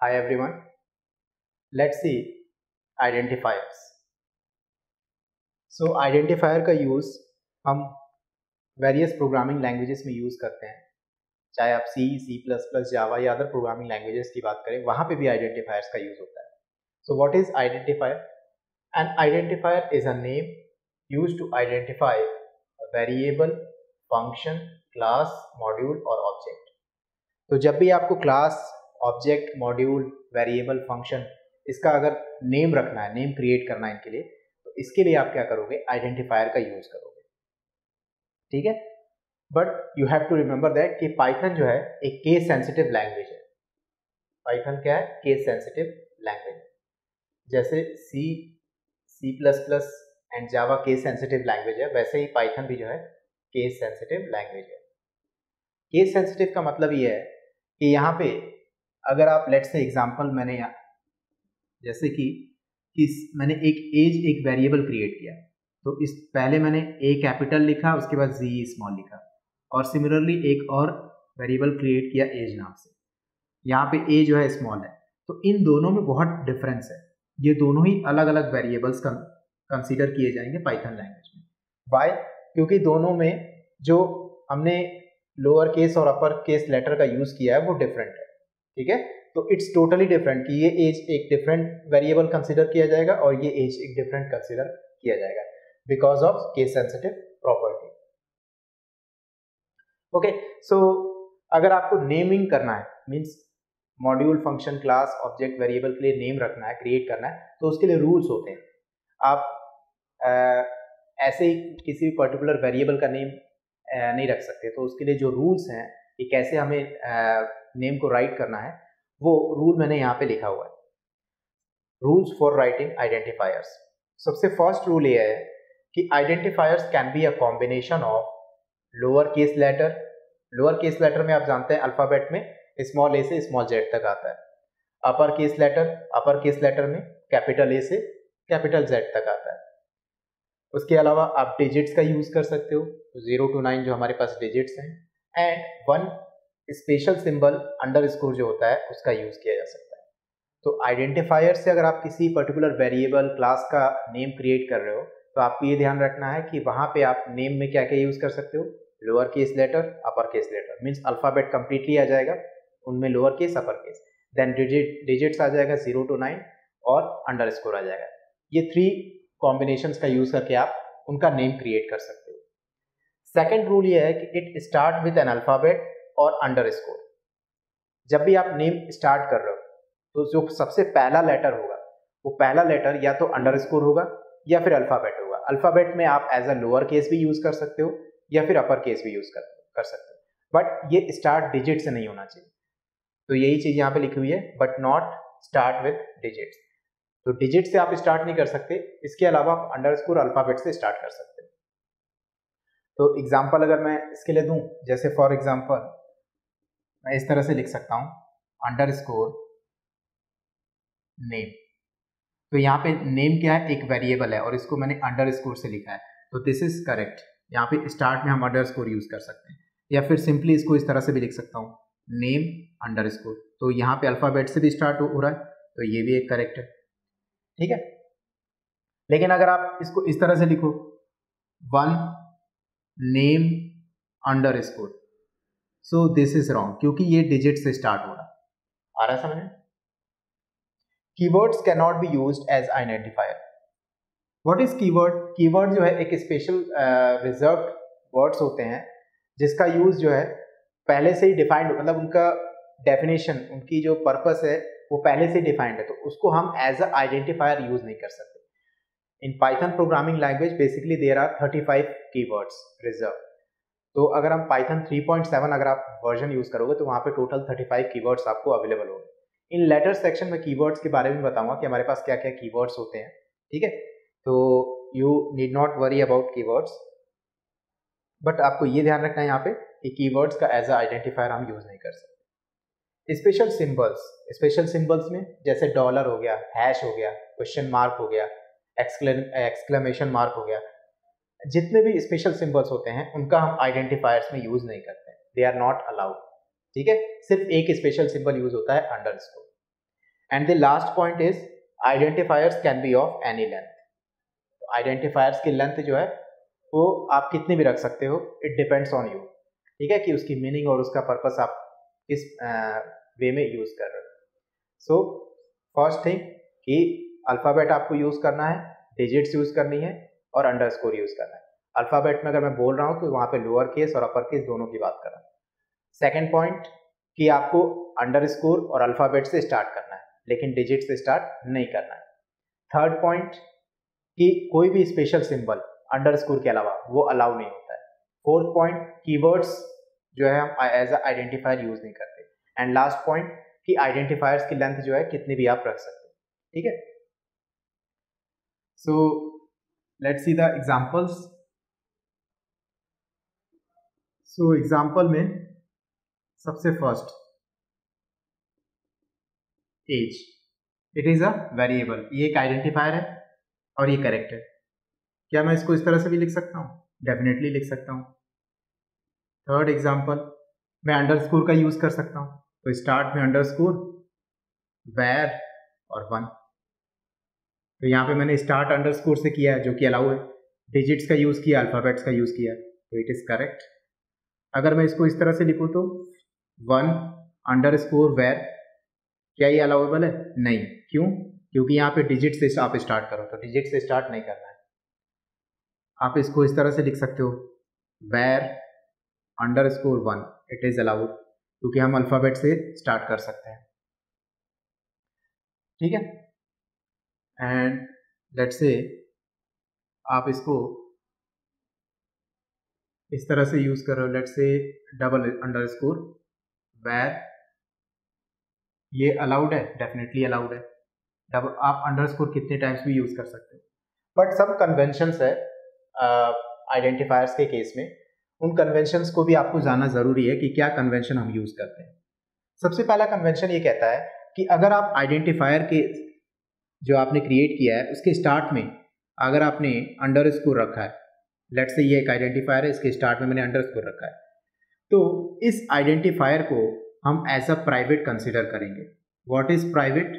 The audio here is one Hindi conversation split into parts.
Hi, everyone. Let's see identifiers. So, identifier का यूज़ हम वेरियस प्रोग्रामिंग लैंग्वेजेस में यूज़ करते हैं चाहे आप सी सी प्लस प्लस जावा या अदर प्रोग्रामिंग लैंग्वेजेस की बात करें, वहाँ पे भी आइडेंटिफायर्स का यूज़ होता है so what is identifier an identifier is a name use to identify variable function class module और ऑब्जेक्ट तो जब भी आपको class object module variable function इसका अगर नेम रखना है नेम क्रिएट करना है इनके लिए तो इसके लिए आप क्या करोगे? आइडेंटिफायर का यूज़ करोगे। ठीक है? But you have to remember that कि पाइथन जो है, एक केस सेंसिटिव लैंग्वेज है। पाइथन क्या है? केस सेंसिटिव लैंग्वेज जैसे C C plus plus and Java case sensitive language है, वैसे ही पाइथन भी जो है केस सेंसिटिव लैंग्वेज है। केस सेंसिटिव का मतलब ये है कि यहाँ पे अगर आप लेट से एग्जांपल मैंने जैसे कि कि मैंने एक एज एक वेरिएबल क्रिएट किया। तो इस, पहले मैंने ए कैपिटल लिखा, उसके बाद जी स्मॉल लिखा। और सिमिलरली एक और वेरिएबल क्रिएट किया एज नाम से। यहाँ पे ए जो है स्मॉल है। तो इन दोनों में बहुत डिफरेंस है। ये दोनों ही अलग अलग वेरिएबल्स कंसीडर किए जाएँगे पाइथन लैंग्वेज में। वाई क्योंकि दोनों में जो हमने लोअर केस और अपर केस लेटर का यूज़ किया है, वो डिफरेंट है। ठीक है? तो इट्स टोटली डिफरेंट कि ये एज एक डिफरेंट वेरिएबल कंसिडर किया जाएगा और ये एज एक डिफरेंट कंसिडर किया जाएगा because of case sensitive property okay so अगर आपको नेमिंग करना है means module function class object variable के लिए नेम रखना है क्रिएट करना है तो उसके लिए रूल्स होते हैं। आप आ, ऐसे ही किसी भी पर्टिकुलर वेरिएबल का नेम नहीं रख सकते तो उसके लिए जो रूल्स हैं कि कैसे हमें नेम को राइट करना है, वो रूल मैंने यहाँ पे लिखा हुआ है। रूल्स फॉर राइटिंग आइडेंटिफायर्स सबसे फ़र्स्ट रूल ये है कि identifiers can be a combination of lower case letter lower case letter में आप जानते हैं अल्फ़ाबेट में स्मॉल ए से स्मॉल जेड तक आता है। Upper case letter upper case letter में कैपिटल ए से कैपिटल जेड तक आता है। उसके अलावा आप डिजिट्स का यूज़ कर सकते हो ज़ीरो टू नाइन जो हमारे पास डिजिट्स हैं and one special symbol underscore जो होता है, उसका यूज़ किया जा सकता है। तो आइडेंटिफायर से अगर आप किसी पर्टिकुलर वेरिएबल क्लास का नेम क्रिएट कर रहे हो तो आपको ये ध्यान रखना है कि वहाँ पे आप नेम में क्या क्या यूज़ कर सकते हो? Lower case letter upper case letter means alphabet completely आ जाएगा, उनमें lower case upper case then digit digits आ जाएगा ज़ीरो टू नाइन और अंडर स्कोर आ जाएगा। ये थ्री कॉम्बिनेशन का यूज़ करके आप उनका नेम क्रिएट कर सकते हो। सेकेंड रूल ये है कि it start with an alphabet और अंडर जब भी आप नेम स्टार्ट कर रहे हो तो जो सबसे पहला लेटर होगा, वो पहला लेटर या तो अंडर होगा या फिर अल्फ़ाबेट होगा। अल्फ़ाबेट में आप एज अ लोअर केस भी यूज़ कर सकते हो या फिर अपर केस भी यूज़ कर कर सकते हो। बट ये स्टार्ट डिजिट से नहीं होना चाहिए। तो यही चीज़ यहाँ पे लिखी हुई है but not start with digits तो डिजिट से आप स्टार्ट नहीं कर सकते, इसके अलावा आप अंडर स्कोर अल्फ़ाबेट से स्टार्ट कर सकते तो एग्ज़ाम्पल अगर मैं इसके लिए दूँ, जैसे फॉर एग्ज़ाम्पल मैं इस तरह से लिख सकता हूँ अंडर स्कोर नेम तो यहाँ पे नेम क्या है? एक वेरिएबल है और इसको मैंने अंडर स्कोर से लिखा है। तो दिस इज़ करेक्ट यहाँ पे स्टार्ट में हम अंडर स्कोर यूज़ कर सकते हैं। या फिर सिंपली इसको इस तरह से भी लिख सकता हूँ। नेम अंडर स्कोर तो यहाँ पे अल्फ़ाबेट से भी स्टार्ट हो रहा है। तो ये भी एक करेक्ट है। ठीक है? लेकिन अगर आप इसको इस तरह से लिखो one name underscore so this is wrong क्योंकि ये डिजिट से स्टार्ट हो रहा आ रहा समझ keywords can not be use as identifier what is keyword keyword जो है एक स्पेशल रिज़र्व वर्ड्स होते हैं, जिसका यूज़ जो है, पहले से ही डिफाइंड मतलब उनका डेफिनेशन उनकी जो पर्पस है, वो पहले से डिफाइंड है तो उसको हम एज अ आइडेंटिफायर यूज़ नहीं कर सकते। In Python programming language basically there are thirty five keywords reserved तो अगर हम पाइथन 3.7 अगर आप वर्जन यूज़ करोगे तो वहाँ पे टोटल 35 कीवर्ड्स आपको अवेलेबल होंगे। इन लेटर सेक्शन में कीवर्ड्स के बारे में बताऊँगा कि हमारे पास क्या क्या कीवर्ड्स होते हैं, ठीक है? तो you need not worry about keywords but आपको ये ध्यान रखना है यहाँ पे कि कीवर्ड्स का एज अ आइडेंटिफायर हम यूज़ नहीं कर सकते। स्पेशल सिंबल्स स्पेशल सिंबल्स में जैसे डॉलर हो गया हैश हो गया क्वेश्चन मार्क हो गया एक्सक्लेमेशन मार्क हो गया जितने भी स्पेशल सिंबल्स होते हैं, उनका हम आइडेंटिफायर्स में यूज़ नहीं करते दे आर नॉट अलाउड ठीक है? सिर्फ़ एक स्पेशल सिंबल यूज़ होता है underscore and the last point is identifiers can be of any length identifiers की लेंथ जो है, वो आप कितनी भी रख सकते हो इट डिपेंड्स ऑन यू ठीक है? कि उसकी मीनिंग और उसका पर्पस आप किस वे में यूज़ कर रहे हो। सो फ़र्स्ट थिंग कि अल्फ़ाबेट आपको यूज़ करना है डिजिट्स यूज़ करनी है और अंडरस्कोर यूज़ करना है। अल्फ़ाबेट में अगर मैं बोल रहा हूँ तो वहाँ पे लोअर केस और अपर केस दोनों की बात कर रहा हूँ। सेकेंड पॉइंट कि आपको अंडर स्कोर और अल्फ़ाबेट से स्टार्ट करना है, लेकिन डिजिट से स्टार्ट नहीं करना है। थर्ड पॉइंट कि कोई भी स्पेशल सिंबल अंडर स्कोर के अलावा वो अलाउ नहीं होता है। फोर्थ पॉइंट कीवर्ड्स जो है हम एज आइडेंटिफायर यूज़ नहीं करते। एंड लास्ट पॉइंट कि आइडेंटिफायर्स की लेंथ जो है कितनी भी आप रख सकते ठीक है? So let's see the examples so example में सबसे first as it is a variable ये एक आइडेंटिफायर है और ये करेक्ट है. क्या मैं इसको इस तरह से भी लिख सकता हूँ? डेफिनेटली लिख सकता हूँ. थर्ड एग्ज़ाम्पल मैं अंडर स्कोर का यूज़ कर सकता हूँ. तो स्टार्ट में अंडर स्कोर वेर और वन तो यहाँ पे मैंने स्टार्ट अंडर स्कोर से किया है, जो कि अलाउ है। डिजिट्स का यूज़ किया अल्फाबेट्स का यूज़ किया। तो इट इज़ करेक्ट अगर मैं इसको इस तरह से लिखूँ तो वन अंडर स्कोर वेर क्या ये अलाउेबल है? नहीं। क्यों? क्योंकि यहाँ पे डिजिट से आप स्टार्ट करो तो डिजिट से स्टार्ट नहीं करना है। आप इसको इस तरह से लिख सकते हो। Var underscore one it is allowed क्योंकि हम अल्फ़ाबेट से स्टार्ट कर सकते हैं। ठीक है? एंड लेट से आप इसको इस तरह से यूज़ कर रहे हो लेट से डबल अंडर स्कोर वेर ये अलाउड है डेफिनेटली अलाउड है। डबल आप अंडर स्कोर कितने टाइम्स भी यूज़ कर सकते हो। बट सब कन्वेंशंस है आइडेंटिफायर्स के केस में। उन कन्वेंशंस को भी आपको जानना ज़रूरी है कि क्या कन्वेंशन हम यूज़ करते हैं। सबसे पहला कन्वेंशन ये कहता है कि अगर आप आइडेंटिफायर के जो आपने क्रिएट किया है, उसके स्टार्ट में अगर आपने अंडर स्कोर रखा है लेट से ये एक आइडेंटिफायर है, इसके स्टार्ट में मैंने अंडर स्कोर रखा है तो इस आइडेंटिफायर को हम एज अ प्राइवेट कंसिडर करेंगे। व्हाट इज़ प्राइवेट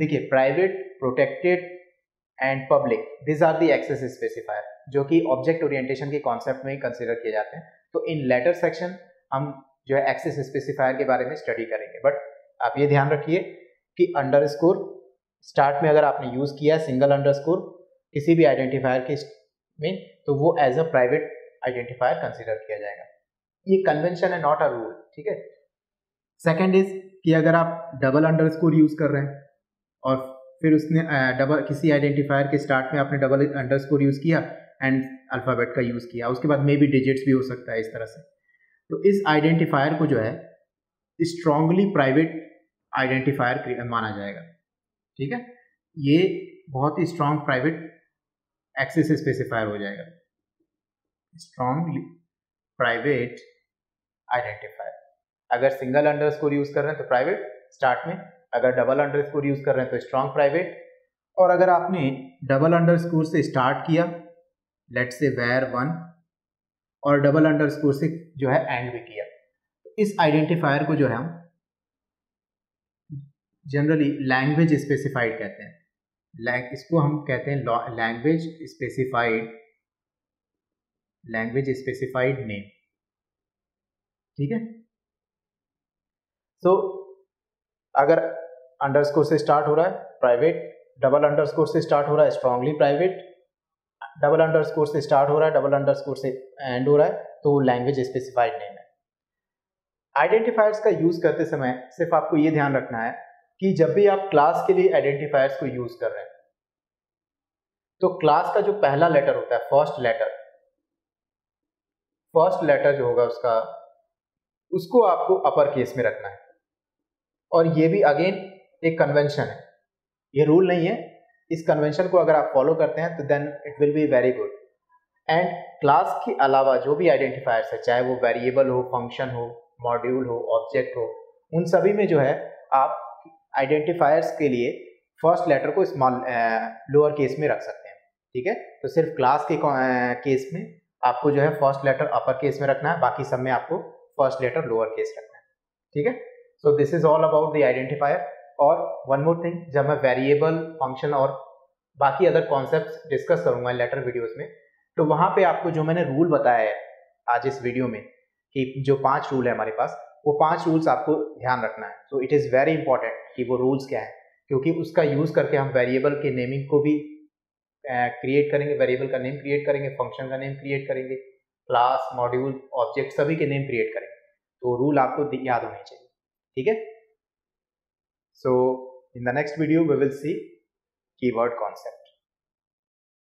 देखिए private protected and public these are the access specifier जो कि ऑब्जेक्ट ओरिएंटेशन के कॉन्सेप्ट में ही कंसिडर किए जाते हैं। तो इन लेटर सेक्शन हम जो है एक्सेस स्पेसिफायर के बारे में स्टडी करेंगे। बट आप ये ध्यान रखिए कि अंडर स्कोर स्टार्ट में अगर आपने यूज़ किया सिंगल अंडर स्कोर किसी भी आइडेंटिफायर के में तो वो as a private identifier consider किया जाएगा। ये कन्वेंशन है नॉट अ रूल ठीक है? सेकेंड इज़ कि अगर आप डबल अंडर स्कोर यूज़ कर रहे हैं और फिर उसने डबल किसी आइडेंटिफायर के स्टार्ट में आपने डबल अंडर स्कोर यूज़ किया एंड अल्फ़ाबेट का यूज़ किया, उसके बाद मे बी डिजिट्स भी हो सकता है इस तरह से। तो इस आइडेंटिफायर को जो है स्ट्रांगली प्राइवेट आइडेंटिफायर माना जाएगा। ठीक है? ये बहुत ही स्ट्रांग प्राइवेट एक्सेस स्पेसिफायर हो जाएगा। स्ट्रांगली प्राइवेट आइडेंटिफायर अगर सिंगल अंडर स्कोर यूज़ कर रहे हैं तो प्राइवेट स्टार्ट में। अगर डबल अंडर स्कोर यूज़ कर रहे हैं तो स्ट्रॉन्ग प्राइवेट और अगर आपने डबल अंडर स्कोर से स्टार्ट किया लेट से वेर वन और डबल अंडर स्कोर से जो है एंड भी किया। तो इस आइडेंटिफायर को जो है हम जनरली लैंग्वेज स्पेसिफाइड कहते हैं। इसको हम कहते हैं language specified language specified name ठीक है? सो अगर अंडरस्कोर से स्टार्ट हो रहा है प्राइवेट डबल अंडरस्कोर से स्टार्ट हो रहा है स्ट्रांगली प्राइवेट डबल अंडरस्कोर से स्टार्ट हो रहा है डबल अंडरस्कोर से एंड हो रहा है तो वो लैंग्वेज स्पेसिफाइड नेम है। आइडेंटिफायर्स का यूज़ करते समय सिर्फ़ आपको ये ध्यान रखना है कि जब भी आप क्लास के लिए आइडेंटिफायर्स को यूज़ कर रहे हैं तो क्लास का जो पहला लेटर होता है फ़र्स्ट लेटर फ़र्स्ट लेटर जो होगा उसका, उसको आपको अपर केस में रखना है। और ये भी अगेन एक कन्वेंशन है। ये रूल नहीं है। इस कन्वेंशन को अगर आप फॉलो करते हैं तो then it will be very good and class के अलावा जो भी आइडेंटिफायर्स है, चाहे वो वेरिएबल हो फ़ंक्शन हो मॉड्यूल हो ऑब्जेक्ट हो, उन सभी में जो है, आप आइडेंटिफायर्स के लिए फ़र्स्ट लेटर को स्मॉल लोअर केस में रख सकते हैं, ठीक है? तो सिर्फ़ क्लास के केस में आपको जो है फ़र्स्ट लेटर अपर केस में रखना है, बाकी सब में आपको फ़र्स्ट लेटर लोअर केस रखना है, ठीक है? So this is all about the identifier और वन मोर थिंग जब मैं वेरिएबल फ़ंक्शन और बाकी अदर कॉन्सेप्ट डिस्कस करूँगा लेटर वीडियोस में तो वहाँ पे आपको जो मैंने रूल बताया है आज इस वीडियो में, कि जो पाँच रूल है हमारे पास वो पाँच रूल्स आपको ध्यान रखना है। So it is very important कि वो रूल्स क्या है। क्योंकि उसका यूज़ करके हम वेरिएबल के नेमिंग को भी क्रिएट करेंगे। वेरिएबल का नेम क्रिएट करेंगे फ़ंक्शन का नेम क्रिएट करेंगे क्लास मॉड्यूल ऑब्जेक्ट सभी के नेम क्रिएट करेंगे। तो रूल आपको याद होने चाहिए। ठीक है? So in the next video we will see keyword concept